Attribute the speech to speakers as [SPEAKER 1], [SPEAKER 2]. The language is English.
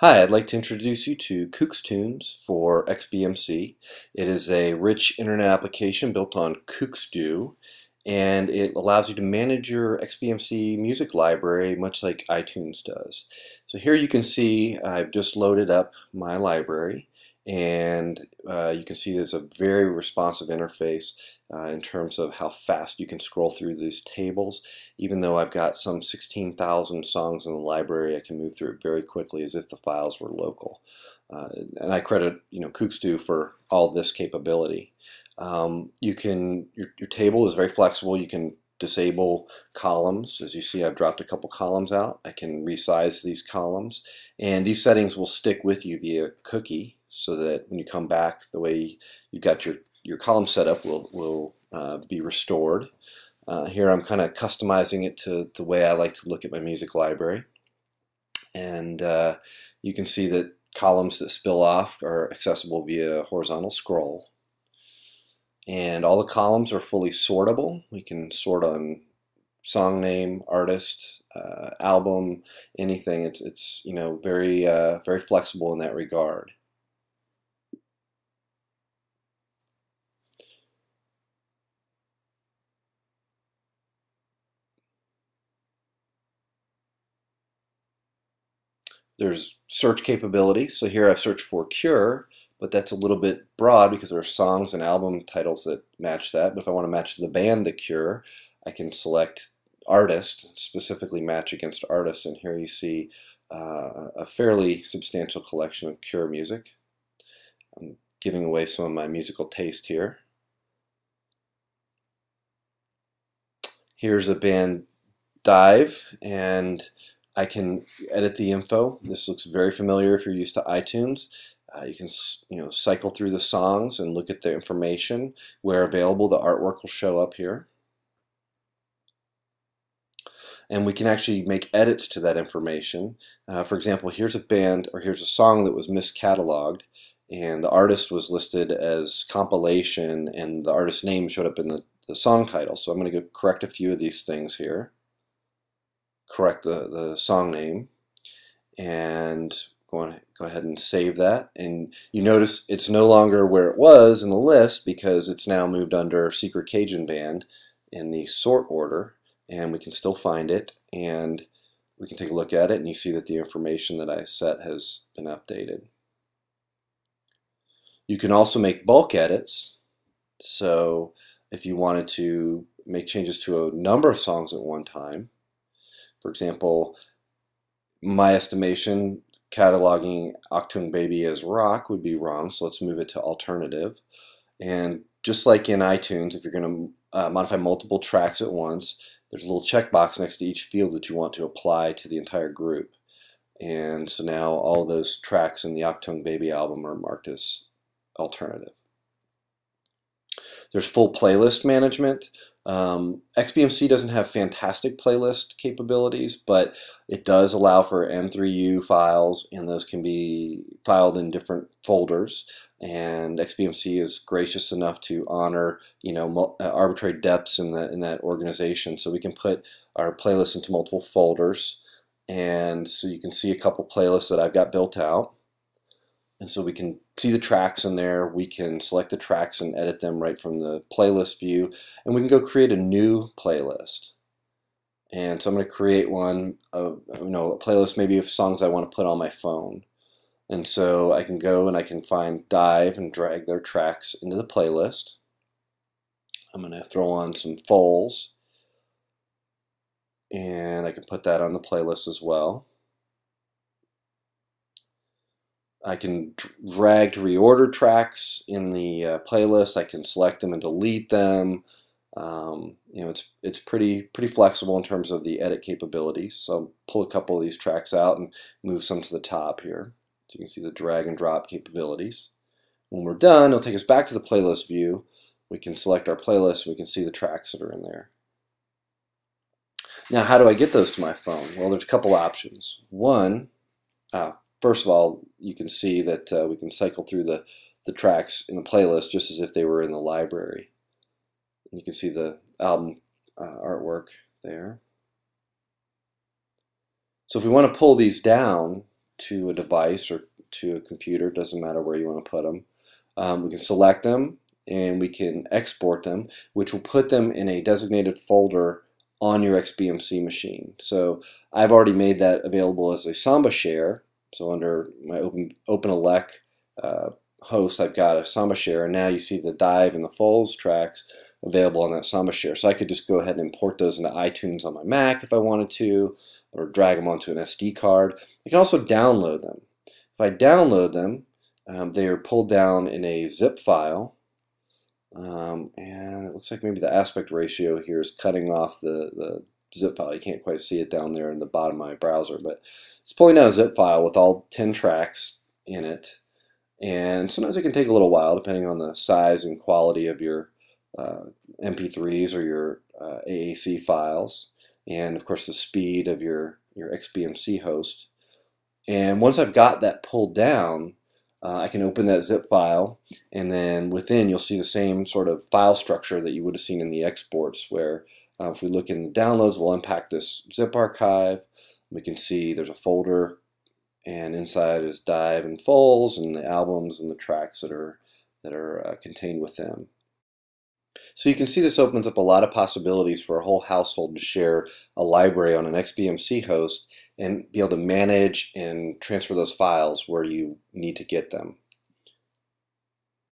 [SPEAKER 1] Hi, I'd like to introduce you to qooxtunes for XBMC. It is a rich internet application built on qooxdoo and it allows you to manage your XBMC music library much like iTunes does. So here you can see I've just loaded up my library and uh, you can see there's a very responsive interface uh, in terms of how fast you can scroll through these tables. Even though I've got some 16,000 songs in the library, I can move through it very quickly as if the files were local. Uh, and I credit you know qooxdoo for all this capability. Um, you can your, your table is very flexible. You can disable columns. As you see, I've dropped a couple columns out. I can resize these columns, and these settings will stick with you via cookie, so that when you come back, the way you got your your column setup will will uh, be restored. Uh, here, I'm kind of customizing it to the way I like to look at my music library, and uh, you can see that columns that spill off are accessible via horizontal scroll and all the columns are fully sortable. We can sort on song name, artist, uh, album, anything. It's it's you know very uh, very flexible in that regard. There's search capability. So here I've searched for Cure but that's a little bit broad because there are songs and album titles that match that. But if I want to match the band The Cure, I can select artist, specifically match against artist, and here you see uh, a fairly substantial collection of Cure music. I'm giving away some of my musical taste here. Here's a band Dive, and I can edit the info. This looks very familiar if you're used to iTunes. Uh, you can you know cycle through the songs and look at the information. Where available, the artwork will show up here. And we can actually make edits to that information. Uh, for example, here's a band or here's a song that was miscatalogued and the artist was listed as compilation and the artist name showed up in the, the song title. So I'm going to correct a few of these things here. Correct the, the song name and go, on, go ahead and save that. And you notice it's no longer where it was in the list because it's now moved under Secret Cajun Band in the sort order. And we can still find it. And we can take a look at it and you see that the information that I set has been updated. You can also make bulk edits. So if you wanted to make changes to a number of songs at one time, for example, my estimation cataloging Achtung Baby as rock would be wrong, so let's move it to alternative. And just like in iTunes, if you're going to uh, modify multiple tracks at once, there's a little checkbox next to each field that you want to apply to the entire group. And so now all those tracks in the Achtung Baby album are marked as alternative. There's full playlist management. Um, XBMC doesn't have fantastic playlist capabilities, but it does allow for M3U files, and those can be filed in different folders. And XBMC is gracious enough to honor, you know, uh, arbitrary depths in that in that organization, so we can put our playlists into multiple folders. And so you can see a couple playlists that I've got built out. And so we can see the tracks in there. We can select the tracks and edit them right from the playlist view. And we can go create a new playlist. And so I'm going to create one, of, you know, a playlist maybe of songs I want to put on my phone. And so I can go and I can find Dive and drag their tracks into the playlist. I'm going to throw on some Foals. And I can put that on the playlist as well. I can drag to reorder tracks in the uh, playlist. I can select them and delete them. Um, you know, it's it's pretty pretty flexible in terms of the edit capabilities. So I'll pull a couple of these tracks out and move some to the top here. So you can see the drag and drop capabilities. When we're done, it'll take us back to the playlist view. We can select our playlist. We can see the tracks that are in there. Now, how do I get those to my phone? Well, there's a couple options. One, uh, first of all, you can see that uh, we can cycle through the, the tracks in the playlist just as if they were in the library. And you can see the album uh, artwork there. So if we want to pull these down, to a device or to a computer, doesn't matter where you want to put them. Um, we can select them and we can export them, which will put them in a designated folder on your XBMC machine. So I've already made that available as a Samba share. So under my Open OpenELEC uh, host, I've got a Samba share, and now you see the dive and the Foals tracks available on that Samba share. So I could just go ahead and import those into iTunes on my Mac if I wanted to, or drag them onto an SD card. I can also download them. If I download them, um, they are pulled down in a zip file um, and it looks like maybe the aspect ratio here is cutting off the, the zip file. You can't quite see it down there in the bottom of my browser, but it's pulling down a zip file with all 10 tracks in it. And sometimes it can take a little while depending on the size and quality of your uh, MP3s or your uh, AAC files, and of course the speed of your, your XBMC host. And once I've got that pulled down, uh, I can open that zip file and then within you'll see the same sort of file structure that you would have seen in the exports where uh, if we look in the downloads we'll unpack this zip archive we can see there's a folder and inside is dive and Foals, and the albums and the tracks that are that are uh, contained within. So you can see this opens up a lot of possibilities for a whole household to share a library on an XBMC host and be able to manage and transfer those files where you need to get them.